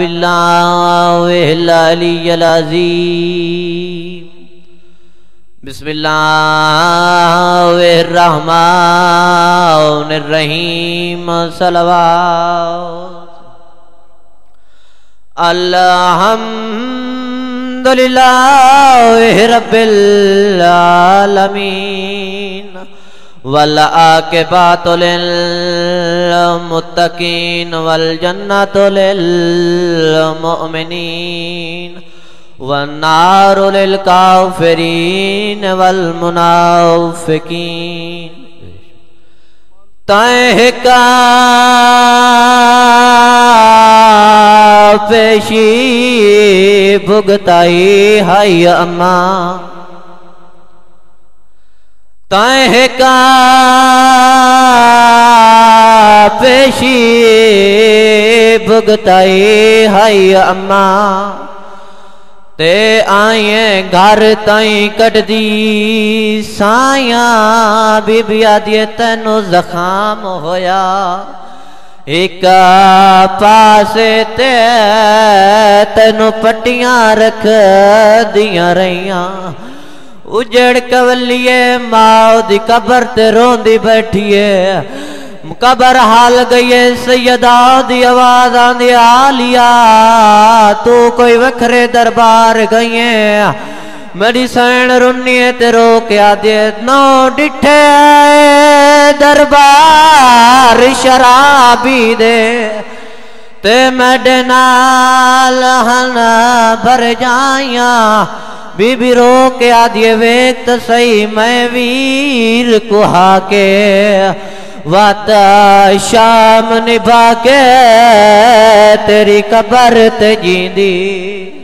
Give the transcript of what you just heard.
बिल्लाहिल अज़ीम बिस्मिल्लाहिर्रहमानिर्रहीम सलवात रब्बिल आलमीन वल मुत्तकीन वल जन्नतुल मुमिनीन वन्नारु काफिरीन वल मुनाफिकीन तह का पेशी भुगताई हाय अम्मा तह का पेशी भुगताई, हाय अम्मा। ते आए घर ताई कटदी साया बीबिया दिए तेन जखाम होया। एक पासे ते तेन पट्टियाँ रख दिया रहिया। उजड़ कवलिए माओ दी कबर ते रोंदी बैठिए कबर हाल गई सैयदा दी आवाज़ आंदी, आलिया, तू कोई वखरे दरबार गई है। मेरी सैन रुनिए ते रो के आदे नो डिठे दरबार शराबी दे। ते मेरे नाल भर जाइया, बीबी रो के आदिए वेख तो सही मैं वीर कुहा के। वात शाम निभा के तेरी कबर ते जींदी।